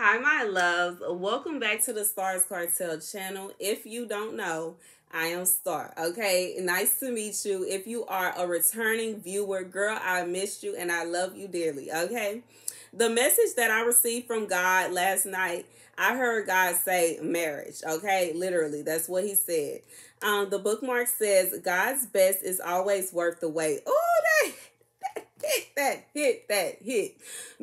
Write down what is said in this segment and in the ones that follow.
Hi, my loves. Welcome back to the Stars Cartel channel. If you don't know, I am Star. Okay, nice to meet you. If you are a returning viewer, girl, I missed you and I love you dearly. Okay, the message that I received from God last night, I heard God say marriage. Okay, literally, that's what He said. Um, the bookmark says God's best is always worth the wait. Oh, that hit that, hit.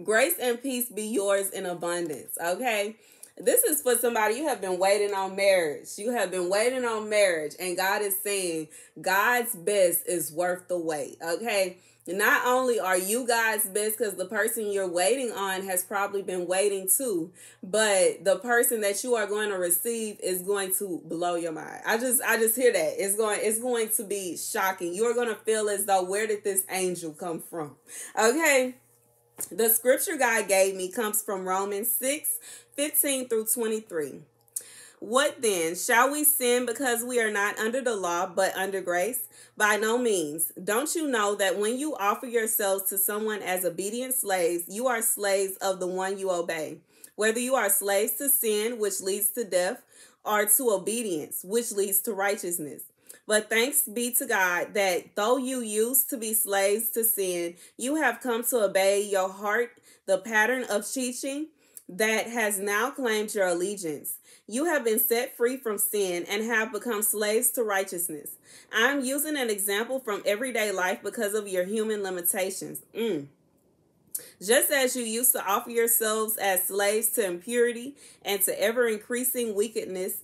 Grace and peace be yours in abundance. Okay. This is for somebody you have been waiting on marriage. You have been waiting on marriage, and God is saying God's best is worth the wait. Okay. Not only are you guys best because the person you're waiting on has probably been waiting too, but the person that you are going to receive is going to blow your mind. I just I just hear that. It's going it's going to be shocking. You're going to feel as though where did this angel come from? Okay? The scripture God gave me comes from Romans 6, 15 through 23. What then? Shall we sin because we are not under the law but under grace? By no means. Don't you know that when you offer yourselves to someone as obedient slaves, you are slaves of the one you obey? Whether you are slaves to sin, which leads to death, or to obedience, which leads to righteousness. But thanks be to God that though you used to be slaves to sin, you have come to obey your heart, the pattern of teaching that has now claimed your allegiance. You have been set free from sin and have become slaves to righteousness. I'm using an example from everyday life because of your human limitations. Mm. Just as you used to offer yourselves as slaves to impurity and to ever increasing wickedness,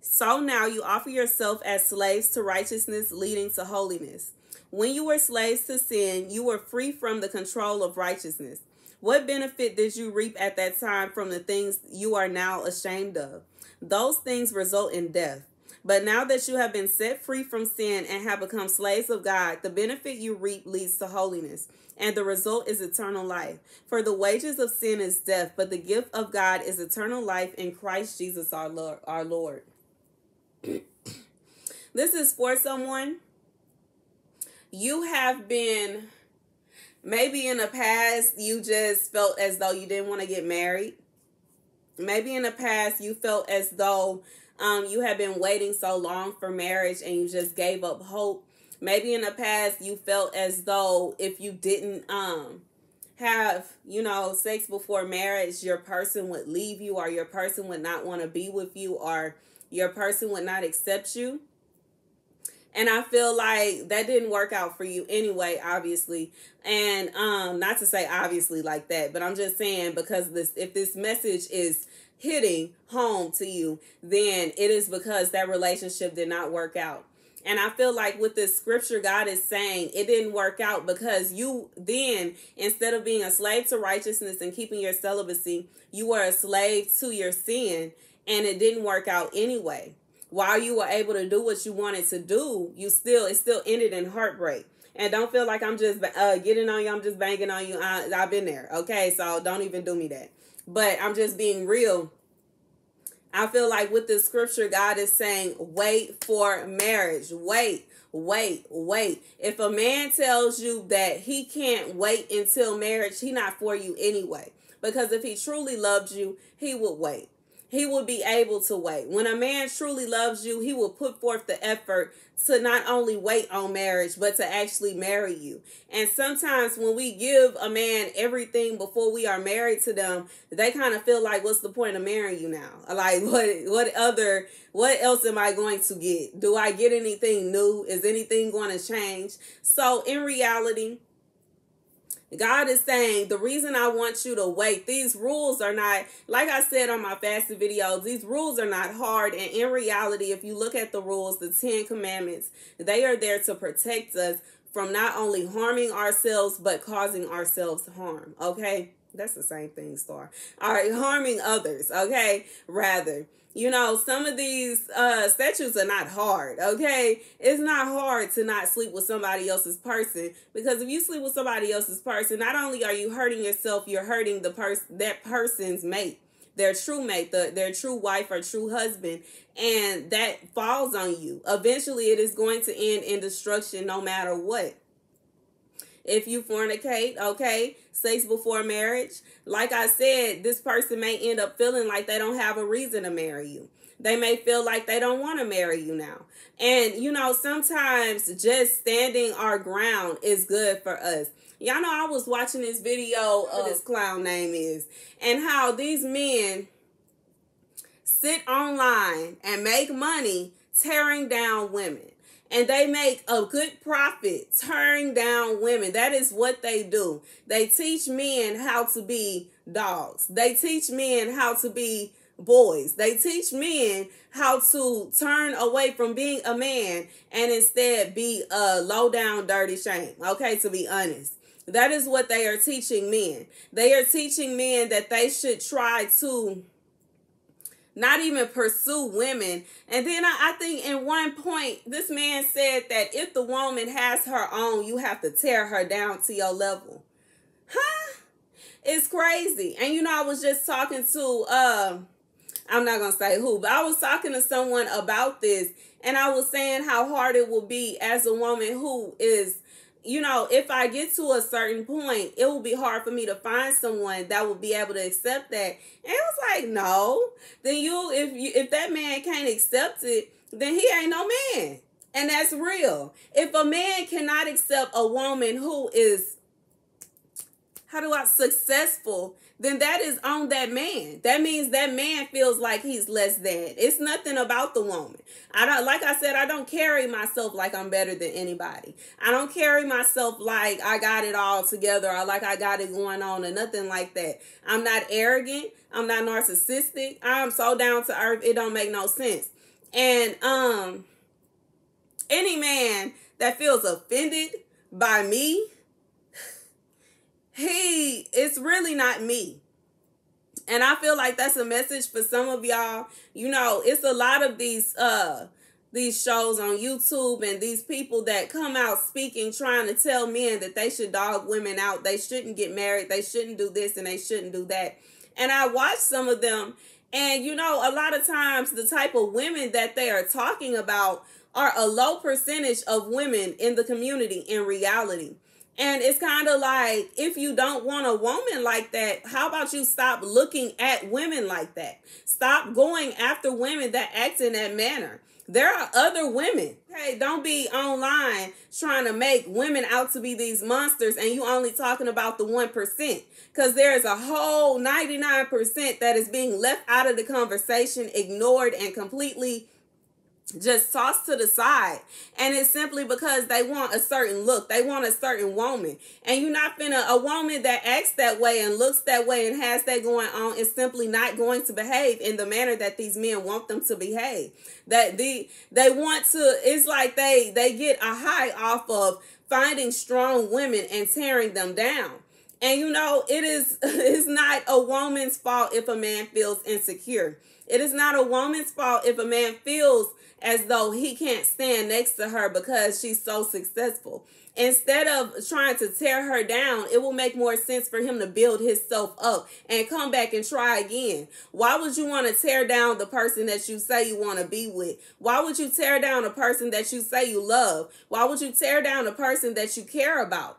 so now you offer yourself as slaves to righteousness, leading to holiness. When you were slaves to sin, you were free from the control of righteousness. What benefit did you reap at that time from the things you are now ashamed of? Those things result in death. But now that you have been set free from sin and have become slaves of God, the benefit you reap leads to holiness, and the result is eternal life. For the wages of sin is death, but the gift of God is eternal life in Christ Jesus our Lord. Our Lord. this is for someone you have been maybe in the past you just felt as though you didn't want to get married maybe in the past you felt as though um, you have been waiting so long for marriage and you just gave up hope maybe in the past you felt as though if you didn't um have you know sex before marriage your person would leave you or your person would not want to be with you or your person would not accept you. And I feel like that didn't work out for you anyway, obviously. And um not to say obviously like that, but I'm just saying because this if this message is hitting home to you, then it is because that relationship did not work out. And I feel like with this scripture, God is saying it didn't work out because you then, instead of being a slave to righteousness and keeping your celibacy, you were a slave to your sin and it didn't work out anyway. While you were able to do what you wanted to do, you still it still ended in heartbreak. And don't feel like I'm just uh, getting on you. I'm just banging on you. I, I've been there. Okay, so don't even do me that. But I'm just being real. I feel like with this scripture, God is saying, wait for marriage. Wait, wait, wait. If a man tells you that he can't wait until marriage, he not for you anyway. Because if he truly loved you, he would wait he will be able to wait. When a man truly loves you, he will put forth the effort to not only wait on marriage, but to actually marry you. And sometimes when we give a man everything before we are married to them, they kind of feel like, what's the point of marrying you now? Like, what, what other, what else am I going to get? Do I get anything new? Is anything going to change? So in reality, God is saying the reason I want you to wait, these rules are not, like I said on my fasting videos, these rules are not hard. And in reality, if you look at the rules, the Ten Commandments, they are there to protect us from not only harming ourselves, but causing ourselves harm. Okay? That's the same thing, Star. All right, harming others. Okay? Rather you know some of these uh statutes are not hard okay it's not hard to not sleep with somebody else's person because if you sleep with somebody else's person not only are you hurting yourself you're hurting the person that person's mate their true mate the, their true wife or true husband and that falls on you eventually it is going to end in destruction no matter what If you fornicate, okay, sex before marriage. Like I said, this person may end up feeling like they don't have a reason to marry you. They may feel like they don't want to marry you now. And, you know, sometimes just standing our ground is good for us. Y'all know I was watching this video of this clown name is and how these men sit online and make money tearing down women. And they make a good profit tearing down women. That is what they do. They teach men how to be dogs. They teach men how to be boys. They teach men how to turn away from being a man and instead be a low down dirty shame. Okay, to be honest. That is what they are teaching men. They are teaching men that they should try to not even pursue women. And then I, I, think in one point, this man said that if the woman has her own, you have to tear her down to your level. Huh? It's crazy. And you know, I was just talking to uh I'm not gonna say who, but I was talking to someone about this, and I was saying how hard it will be as a woman who is you know, if I get to a certain point, it will be hard for me to find someone that will be able to accept that. And it was like, no. Then you, if you, if that man can't accept it, then he ain't no man, and that's real. If a man cannot accept a woman who is, how do I successful then that is on that man. That means that man feels like he's less than. It's nothing about the woman. I don't like I said I don't carry myself like I'm better than anybody. I don't carry myself like I got it all together or like I got it going on or nothing like that. I'm not arrogant. I'm not narcissistic. I'm so down to earth it don't make no sense. And um any man that feels offended by me he it's really not me. And I feel like that's a message for some of y'all. You know, it's a lot of these uh these shows on YouTube and these people that come out speaking trying to tell men that they should dog women out. They shouldn't get married. They shouldn't do this and they shouldn't do that. And I watch some of them and you know, a lot of times the type of women that they are talking about are a low percentage of women in the community in reality. And it's kind of like if you don't want a woman like that, how about you stop looking at women like that? Stop going after women that act in that manner. There are other women. Hey, don't be online trying to make women out to be these monsters and you only talking about the 1%. Because there's a whole 99% that is being left out of the conversation, ignored, and completely just tossed to the side. And it's simply because they want a certain look. They want a certain woman. And you're not finna, a woman that acts that way and looks that way and has that going on is simply not going to behave in the manner that these men want them to behave. That the they want to, it's like they they get a high off of finding strong women and tearing them down. And you know, it is it's not a woman's fault if a man feels insecure. It is not a woman's fault if a man feels as though he can't stand next to her because she's so successful. Instead of trying to tear her down, it will make more sense for him to build himself up and come back and try again. Why would you want to tear down the person that you say you want to be with? Why would you tear down a person that you say you love? Why would you tear down a person that you care about?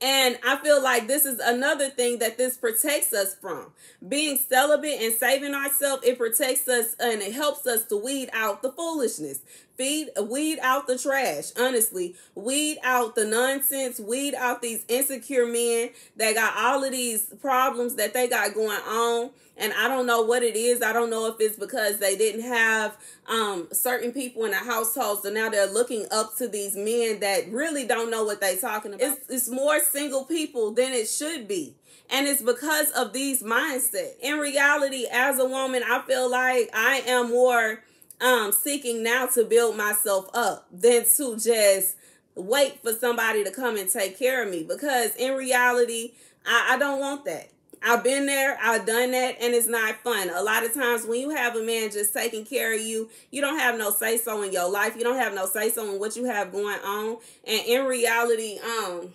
And I feel like this is another thing that this protects us from. Being celibate and saving ourselves, it protects us and it helps us to weed out the foolishness. Feed, weed out the trash, honestly. Weed out the nonsense. Weed out these insecure men that got all of these problems that they got going on. And I don't know what it is. I don't know if it's because they didn't have um, certain people in the household. So now they're looking up to these men that really don't know what they're talking about. It's, it's more single people than it should be. And it's because of these mindsets. In reality, as a woman, I feel like I am more um seeking now to build myself up than to just wait for somebody to come and take care of me because in reality I, I don't want that I've been there, I've done that, and it's not fun. A lot of times when you have a man just taking care of you, you don't have no say so in your life. You don't have no say so in what you have going on. And in reality, um,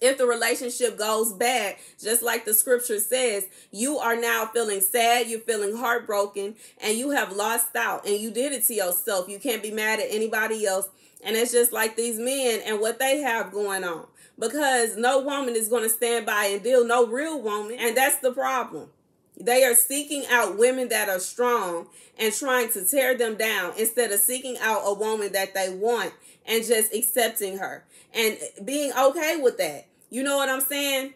if the relationship goes bad, just like the scripture says, you are now feeling sad, you're feeling heartbroken, and you have lost out, and you did it to yourself. You can't be mad at anybody else. And it's just like these men and what they have going on. Because no woman is going to stand by and deal, no real woman. And that's the problem. They are seeking out women that are strong and trying to tear them down instead of seeking out a woman that they want and just accepting her and being okay with that. You know what I'm saying?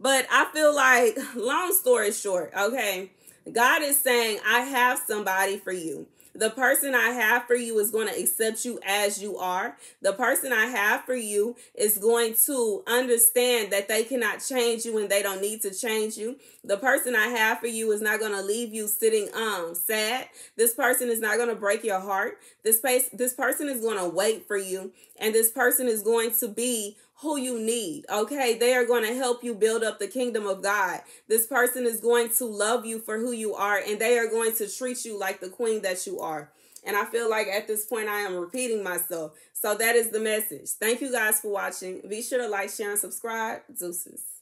But I feel like, long story short, okay, God is saying, I have somebody for you. The person I have for you is going to accept you as you are. The person I have for you is going to understand that they cannot change you and they don't need to change you. The person I have for you is not going to leave you sitting um sad. This person is not going to break your heart. This place this person is going to wait for you and this person is going to be who you need. Okay. They are going to help you build up the kingdom of God. This person is going to love you for who you are and they are going to treat you like the queen that you are. And I feel like at this point I am repeating myself. So that is the message. Thank you guys for watching. Be sure to like, share, and subscribe. Deuces.